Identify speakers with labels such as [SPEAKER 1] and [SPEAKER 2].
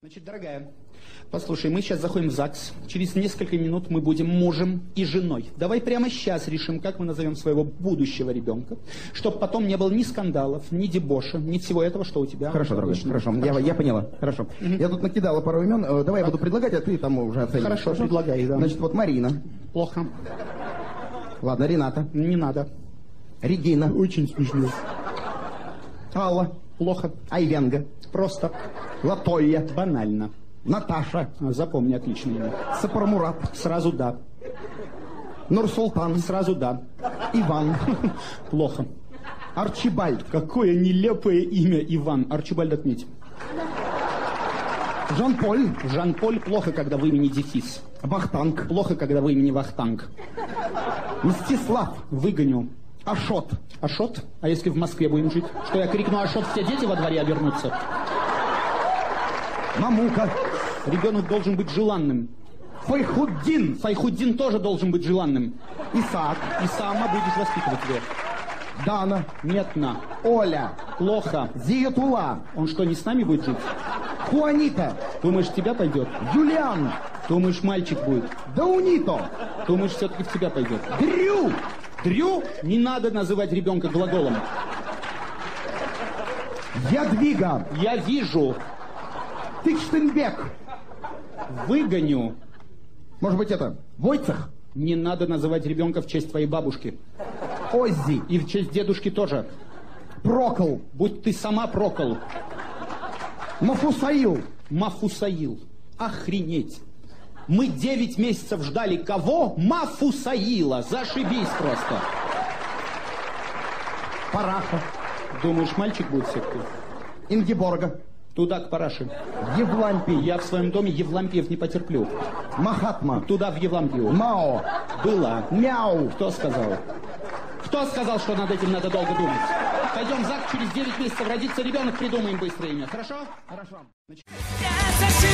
[SPEAKER 1] Значит, дорогая, послушай, мы сейчас заходим в ЗАГС. Через несколько минут мы будем мужем и женой. Давай прямо сейчас решим, как мы назовем своего будущего ребенка, чтобы потом не было ни скандалов, ни дебоша, ни всего этого, что у тебя.
[SPEAKER 2] Хорошо, дорогая,
[SPEAKER 1] обычно.
[SPEAKER 2] хорошо. Я, я поняла. Хорошо. Я тут накидала пару имен. Э, Давай я буду предлагать, а ты там уже оценишь.
[SPEAKER 1] Хорошо, предлагай, да.
[SPEAKER 2] Значит, вот Марина.
[SPEAKER 1] Плохо.
[SPEAKER 2] Ладно, Рената.
[SPEAKER 1] Не надо.
[SPEAKER 2] Регина.
[SPEAKER 1] Очень смешно.
[SPEAKER 2] Алла.
[SPEAKER 1] Плохо.
[SPEAKER 2] Айвенга.
[SPEAKER 1] Просто.
[SPEAKER 2] Латолья.
[SPEAKER 1] Банально.
[SPEAKER 2] Наташа.
[SPEAKER 1] Запомни, отличное имя.
[SPEAKER 2] Сапармурат.
[SPEAKER 1] Сразу да.
[SPEAKER 2] Нурсултан.
[SPEAKER 1] Сразу да.
[SPEAKER 2] Иван.
[SPEAKER 1] Плохо.
[SPEAKER 2] Арчибальд.
[SPEAKER 1] Какое нелепое имя Иван. Арчибальд отметь.
[SPEAKER 2] Жан-Поль.
[SPEAKER 1] Жан-Поль плохо, когда в имени дефис.
[SPEAKER 2] Вахтанг.
[SPEAKER 1] Плохо, когда в имени Вахтанг.
[SPEAKER 2] Мстислав.
[SPEAKER 1] Выгоню.
[SPEAKER 2] Ашот.
[SPEAKER 1] Ашот? А если в Москве будем жить? Что я крикну Ашот, все дети во дворе обернутся?
[SPEAKER 2] Мамука.
[SPEAKER 1] Ребенок должен быть желанным.
[SPEAKER 2] Файхуддин.
[SPEAKER 1] Файхуддин тоже должен быть желанным.
[SPEAKER 2] Исаак.
[SPEAKER 1] И сама будешь воспитывать его.
[SPEAKER 2] Дана.
[SPEAKER 1] Нет, на.
[SPEAKER 2] Оля.
[SPEAKER 1] Плохо.
[SPEAKER 2] Зиятула.
[SPEAKER 1] Он что, не с нами будет жить?
[SPEAKER 2] Хуанита.
[SPEAKER 1] Думаешь, тебя пойдет?
[SPEAKER 2] Юлиан.
[SPEAKER 1] Думаешь, мальчик будет?
[SPEAKER 2] Даунито.
[SPEAKER 1] Думаешь, все-таки в тебя пойдет?
[SPEAKER 2] Дрю.
[SPEAKER 1] Дрю? Не надо называть ребенка глаголом.
[SPEAKER 2] Ядвига.
[SPEAKER 1] Я вижу,
[SPEAKER 2] Тыкштенбек.
[SPEAKER 1] выгоню.
[SPEAKER 2] Может быть это? Войцах.
[SPEAKER 1] Не надо называть ребенка в честь твоей бабушки.
[SPEAKER 2] Оззи.
[SPEAKER 1] И в честь дедушки тоже.
[SPEAKER 2] Прокол.
[SPEAKER 1] Будь ты сама прокол.
[SPEAKER 2] Мафусаил.
[SPEAKER 1] Мафусаил. Охренеть. Мы 9 месяцев ждали кого? Мафусаила. Зашибись просто.
[SPEAKER 2] Параша.
[SPEAKER 1] Думаешь, мальчик будет все-таки?
[SPEAKER 2] Ингеборга.
[SPEAKER 1] Туда, к параше.
[SPEAKER 2] Евлампий.
[SPEAKER 1] Я в своем доме Евлампиев не потерплю.
[SPEAKER 2] Махатма.
[SPEAKER 1] Туда, в Евлампию.
[SPEAKER 2] Мао.
[SPEAKER 1] Была.
[SPEAKER 2] Мяу.
[SPEAKER 1] Кто сказал? Кто сказал, что над этим надо долго думать? Пойдем в через 9 месяцев родится ребенок, придумаем быстро имя. Хорошо?
[SPEAKER 2] Хорошо.
[SPEAKER 3] 優